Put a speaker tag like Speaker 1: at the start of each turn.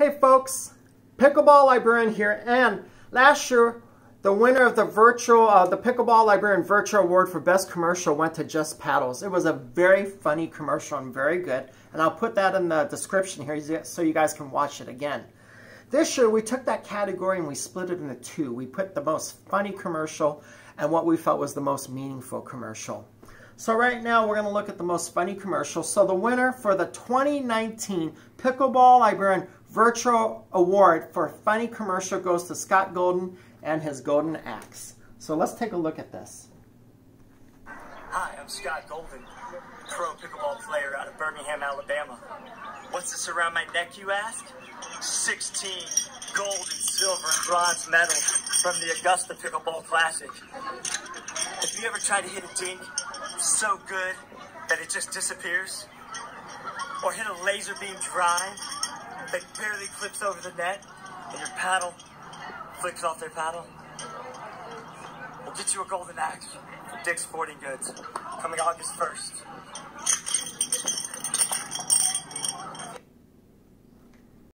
Speaker 1: Hey folks, Pickleball Librarian here, and last year the winner of the virtual, uh, the Pickleball Librarian Virtual Award for Best Commercial went to Just Paddles. It was a very funny commercial and very good, and I'll put that in the description here so you guys can watch it again. This year we took that category and we split it into two. We put the most funny commercial and what we felt was the most meaningful commercial. So right now we're going to look at the most funny commercial. So the winner for the 2019 Pickleball Librarian Virtual Award for Funny Commercial goes to Scott Golden and his Golden Axe. So let's take a look at this.
Speaker 2: Hi, I'm Scott Golden, pro pickleball player out of Birmingham, Alabama. What's this around my neck, you ask? 16 gold and silver and bronze medals from the Augusta Pickleball Classic. Have you ever tried to hit a dink so good that it just disappears? Or hit a laser beam drive that barely clips over the net and your paddle flicks off their paddle? We'll get you a golden axe from Dick's Sporting Goods coming August 1st.